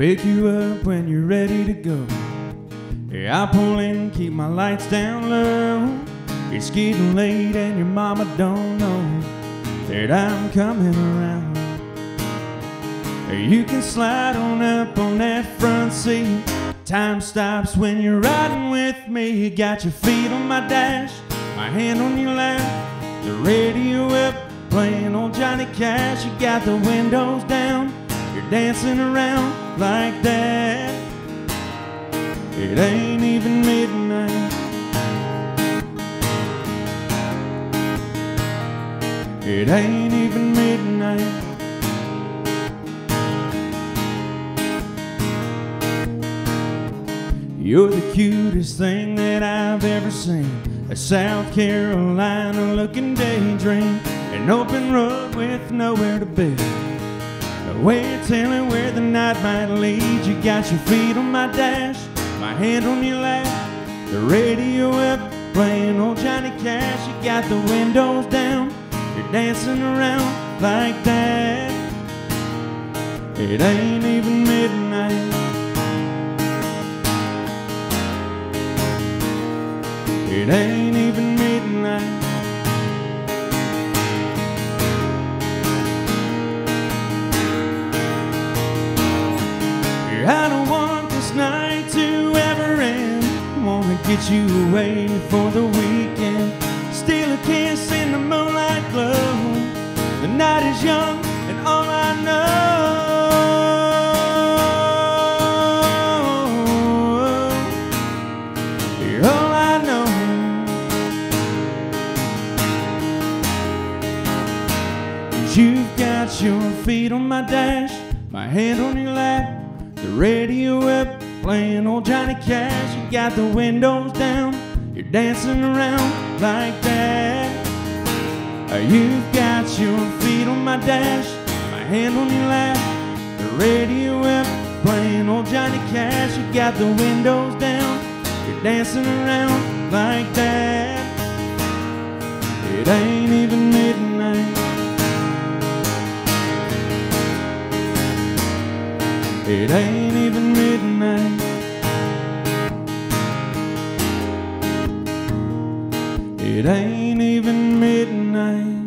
pick you up when you're ready to go. Yeah, I pull in, keep my lights down low. It's getting late and your mama don't know that I'm coming around. You can slide on up on that front seat. Time stops when you're riding with me. You got your feet on my dash, my hand on your lap, the radio up, playing on Johnny Cash. You got the windows down, you're dancing around like that. It ain't even midnight. It ain't even midnight. You're the cutest thing that I've ever seen. A South Carolina looking daydream. An open road with nowhere to be. A way of where the night might lead. You got your feet on my dash, my hand on your lap. The radio up, playing old Johnny Cash. You got the windows down, you're dancing around like that. It ain't even midnight. It ain't even get you away for the weekend. Steal a kiss in the moonlight glow. The night is young and all I know. You're all I know. You've got your feet on my dash, my hand on your lap, the radio up, playing old Johnny Cash. You got the windows down, you're dancing around like that. You've got your feet on my dash, my hand on your lap, the radio up, playing old Johnny Cash. You got the windows down, you're dancing around like that. It ain't even midnight. It ain't it ain't even midnight.